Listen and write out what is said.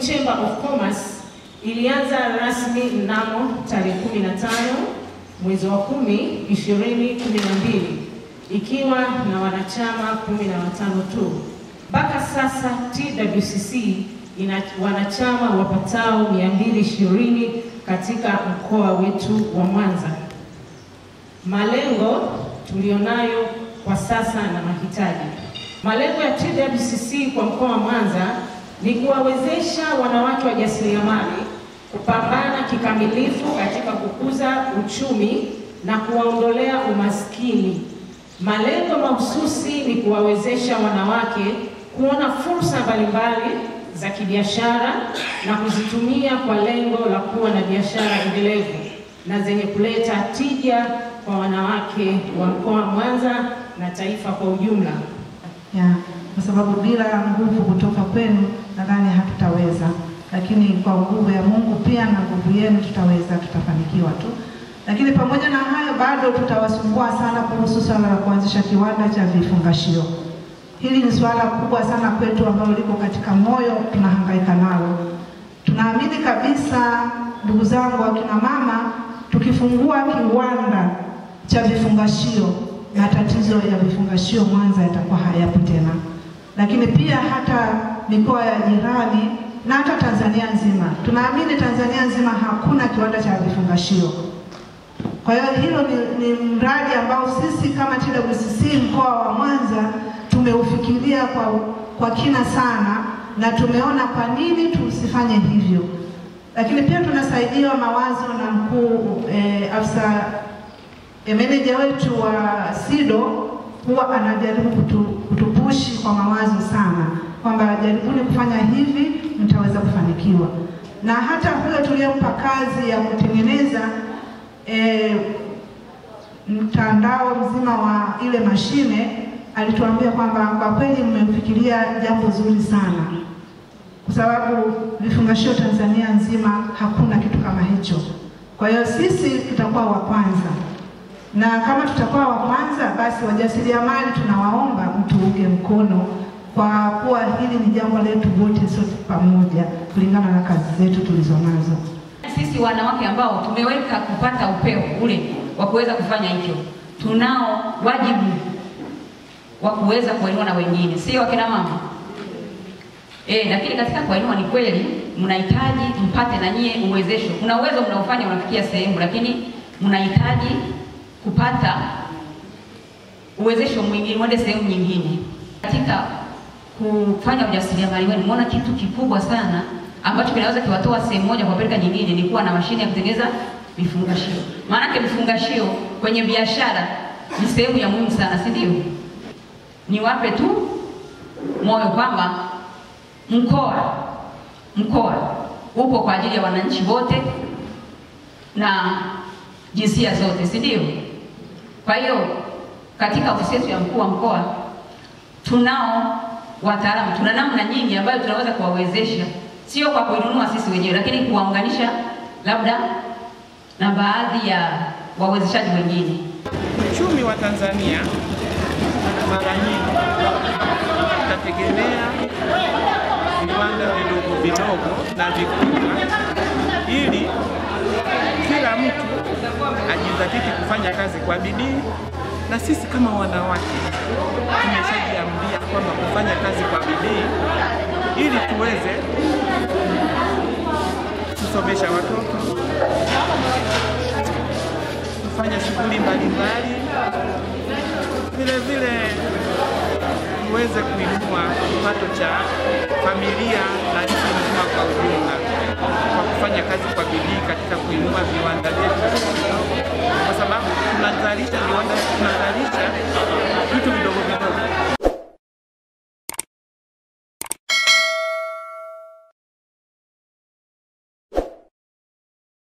Chamber of Commerce ilianza rasmi mnamo tarehe 15 mwezi wa 10 2012 ikiwa na wanachama 15 tu. Mpaka sasa TWCC ina wanachama wapatao 220 katika mkoa wetu wa Mwanza. Malengo tulionayo kwa sasa na mahitaji. Malengo ya TWCC kwa mkoa wa Mwanza ni kuwawezesha wanawake wajasiriamali kupambana kikamilifu katika kukuza uchumi na kuwaondolea umaskini. Malengo mahususi ni kuwawezesha wanawake kuona fursa mbalimbali za kibiashara na kuzitumia kwa lengo la kuwa na biashara endelevu na zenye kuleta tija kwa wanawake wa mkoa wa Mwanza na taifa kwa ujumla. Yeah, kwa sababu bila nguvu kutoka kwenu nadhani hatutaweza, lakini kwa nguvu ya Mungu pia na nguvu yenu tutaweza, tutafanikiwa tu. Lakini pamoja na hayo, bado tutawasumbua sana kuhusu swala la kuanzisha kiwanda cha vifungashio. Hili ni swala kubwa sana kwetu ambalo liko katika moyo, tunahangaika nalo. Tunaamini kabisa, ndugu zangu akina mama, tukifungua kiwanda cha vifungashio matatizo ya vifungashio Mwanza yatakuwa hayapo tena, lakini pia hata mikoa ya jirani na hata Tanzania nzima. Tunaamini Tanzania nzima hakuna kiwanda cha vifungashio. Kwa hiyo hilo ni, ni mradi ambao sisi kama TWCC mkoa wa Mwanza tumeufikiria kwa, kwa kina sana na tumeona kwa nini tusifanye hivyo, lakini pia tunasaidiwa mawazo na mkuu eh, afisa E, meneja wetu wa SIDO huwa anajaribu kutu, kutupushi kwa mawazo sana kwamba jaribuni kufanya hivi mtaweza kufanikiwa, na hata huyo tuliyempa kazi ya kutengeneza e, mtandao mzima wa ile mashine alituambia kwamba kwa kweli mmefikiria jambo zuri sana, kwa sababu vifungashio Tanzania nzima hakuna kitu kama hicho. Kwa hiyo sisi tutakuwa wa kwanza. Na kama tutakuwa wa kwanza, basi wajasiriamali tunawaomba mtuunge mkono, kwa kuwa hili ni jambo letu wote sote pamoja, kulingana na kazi zetu tulizonazo. Sisi wanawake ambao tumeweka kupata upeo ule wa kuweza kufanya hivyo, tunao wajibu wa kuweza kuwainua na wengine, sio wakina mama eh. Lakini katika kuwainua ni kweli mnahitaji mpate na nyie uwezesho. Kuna uwezo mnaofanya unafikia sehemu, lakini mnahitaji kupata uwezesho mwingine, mwende sehemu nyingine. Katika kufanya ujasiriamali wenu, muona kitu kikubwa sana ambacho kinaweza kiwatoa sehemu moja kuwapeleka nyingine, ni kuwa na mashine ya kutengeneza vifungashio. Maanake vifungashio kwenye biashara ni sehemu ya muhimu sana, si ndio? Niwape tu moyo kwamba mkoa mkoa upo kwa ajili ya wananchi wote na jinsia zote, si ndio? Kwa hiyo katika ofisi yetu ya mkuu wa mkoa tunao wataalamu, tuna namna nyingi ambayo tunaweza kuwawezesha, sio kwa kuinunua sisi wenyewe, lakini kuwaunganisha labda na baadhi ya wawezeshaji wengine. Uchumi wa Tanzania mara nyingi utategemea viwanda vidogo vidogo na vikubwa, ili kila mtu ajizatiti kufanya kazi kwa bidii, na sisi kama wanawake tumeshajiambia kwamba kufanya kazi kwa bidii ili tuweze kusomesha watoto, kufanya shughuli mbalimbali, vile vile tuweze kuinua kipato cha familia na nchi nzima kwa ujumla kwa kufanya kazi kwa bidii katika kuinua viwanda vyetu,